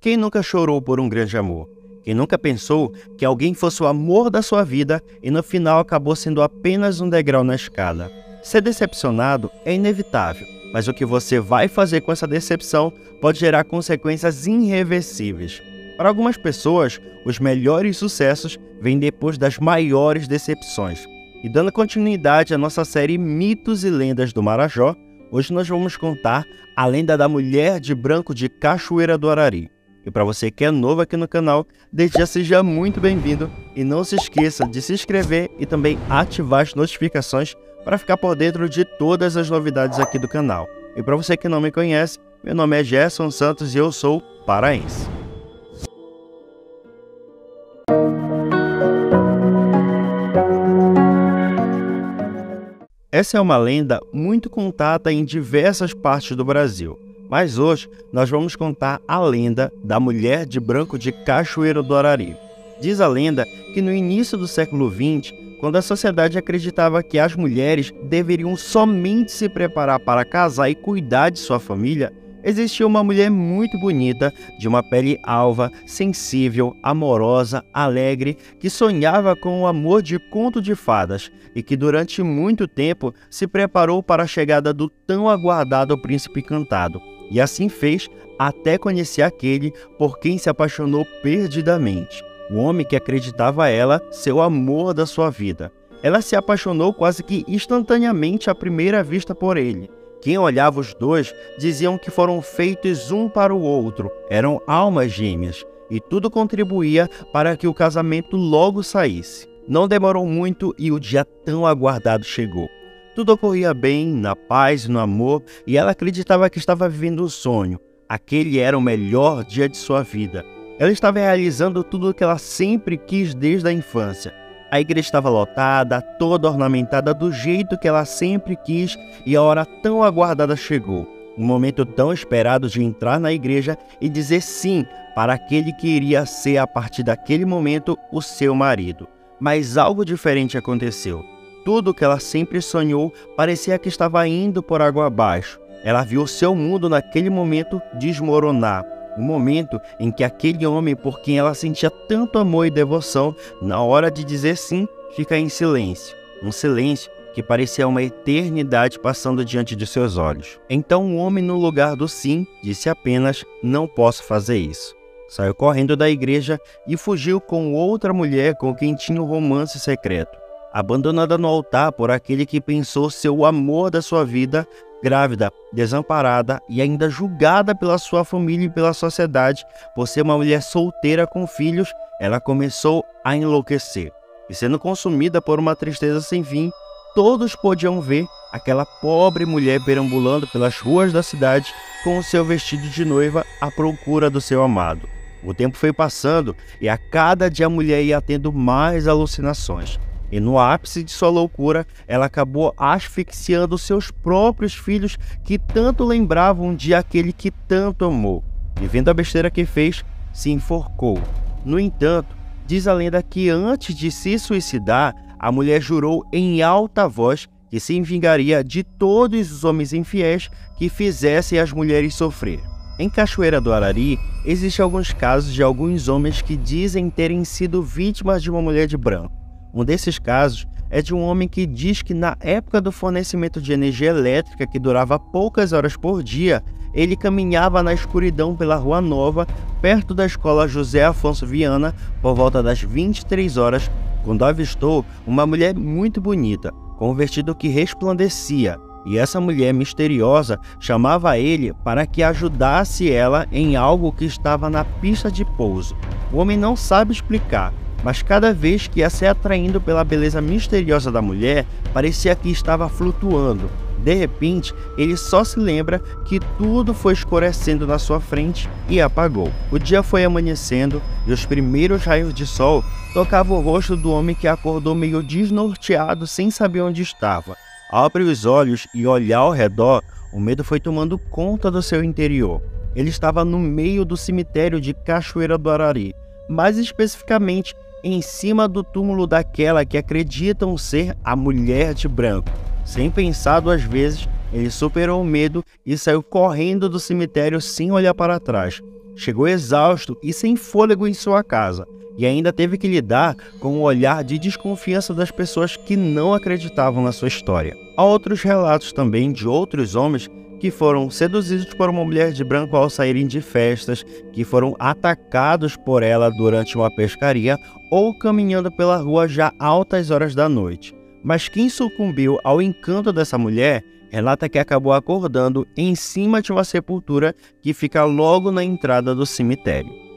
Quem nunca chorou por um grande amor? Quem nunca pensou que alguém fosse o amor da sua vida e no final acabou sendo apenas um degrau na escada? Ser decepcionado é inevitável, mas o que você vai fazer com essa decepção pode gerar consequências irreversíveis. Para algumas pessoas, os melhores sucessos vêm depois das maiores decepções. E dando continuidade à nossa série Mitos e Lendas do Marajó, hoje nós vamos contar a lenda da mulher de branco de Cachoeira do Arari. E para você que é novo aqui no canal, desde já seja muito bem-vindo e não se esqueça de se inscrever e também ativar as notificações para ficar por dentro de todas as novidades aqui do canal. E para você que não me conhece, meu nome é Gerson Santos e eu sou paraense. Essa é uma lenda muito contada em diversas partes do Brasil. Mas hoje nós vamos contar a lenda da mulher de branco de Cachoeiro do Arari. Diz a lenda que no início do século XX, quando a sociedade acreditava que as mulheres deveriam somente se preparar para casar e cuidar de sua família, existia uma mulher muito bonita, de uma pele alva, sensível, amorosa, alegre, que sonhava com o amor de conto de fadas e que durante muito tempo se preparou para a chegada do tão aguardado príncipe encantado. E assim fez até conhecer aquele por quem se apaixonou perdidamente, o homem que acreditava ela ser o amor da sua vida. Ela se apaixonou quase que instantaneamente à primeira vista por ele. Quem olhava os dois diziam que foram feitos um para o outro, eram almas gêmeas, e tudo contribuía para que o casamento logo saísse. Não demorou muito e o dia tão aguardado chegou. Tudo ocorria bem, na paz no amor, e ela acreditava que estava vivendo um sonho. Aquele era o melhor dia de sua vida. Ela estava realizando tudo o que ela sempre quis desde a infância. A igreja estava lotada, toda ornamentada do jeito que ela sempre quis, e a hora tão aguardada chegou. Um momento tão esperado de entrar na igreja e dizer sim para aquele que iria ser, a partir daquele momento, o seu marido. Mas algo diferente aconteceu. Tudo que ela sempre sonhou parecia que estava indo por água abaixo. Ela viu seu mundo naquele momento desmoronar. O momento em que aquele homem por quem ela sentia tanto amor e devoção, na hora de dizer sim, fica em silêncio. Um silêncio que parecia uma eternidade passando diante de seus olhos. Então o homem, no lugar do sim, disse apenas: Não posso fazer isso. Saiu correndo da igreja e fugiu com outra mulher com quem tinha um romance secreto abandonada no altar por aquele que pensou ser o amor da sua vida, grávida, desamparada e ainda julgada pela sua família e pela sociedade por ser uma mulher solteira com filhos, ela começou a enlouquecer. E sendo consumida por uma tristeza sem fim, todos podiam ver aquela pobre mulher perambulando pelas ruas da cidade com o seu vestido de noiva à procura do seu amado. O tempo foi passando e a cada dia a mulher ia tendo mais alucinações. E no ápice de sua loucura, ela acabou asfixiando seus próprios filhos que tanto lembravam de aquele que tanto amou. E vendo a besteira que fez, se enforcou. No entanto, diz a lenda que antes de se suicidar, a mulher jurou em alta voz que se vingaria de todos os homens infiéis que fizessem as mulheres sofrer. Em Cachoeira do Arari, existem alguns casos de alguns homens que dizem terem sido vítimas de uma mulher de branco. Um desses casos é de um homem que diz que na época do fornecimento de energia elétrica, que durava poucas horas por dia, ele caminhava na escuridão pela Rua Nova, perto da escola José Afonso Viana, por volta das 23 horas, quando avistou uma mulher muito bonita, com um vestido que resplandecia. E essa mulher misteriosa chamava ele para que ajudasse ela em algo que estava na pista de pouso. O homem não sabe explicar, mas cada vez que ia se atraindo pela beleza misteriosa da mulher, parecia que estava flutuando. De repente, ele só se lembra que tudo foi escurecendo na sua frente e apagou. O dia foi amanhecendo e os primeiros raios de sol tocavam o rosto do homem que acordou meio desnorteado, sem saber onde estava. Ao abrir os olhos e olhar ao redor, o medo foi tomando conta do seu interior. Ele estava no meio do cemitério de Cachoeira do Arari, mais especificamente em cima do túmulo daquela que acreditam ser a mulher de branco. Sem pensar duas vezes, ele superou o medo e saiu correndo do cemitério sem olhar para trás. chegou exausto e sem fôlego em sua casa, e ainda teve que lidar com o olhar de desconfiança das pessoas que não acreditavam na sua história. Há outros relatos também de outros homens que foram seduzidos por uma mulher de branco ao saírem de festas, que foram atacados por ela durante uma pescaria ou caminhando pela rua já altas horas da noite. Mas quem sucumbiu ao encanto dessa mulher relata que acabou acordando em cima de uma sepultura que fica logo na entrada do cemitério.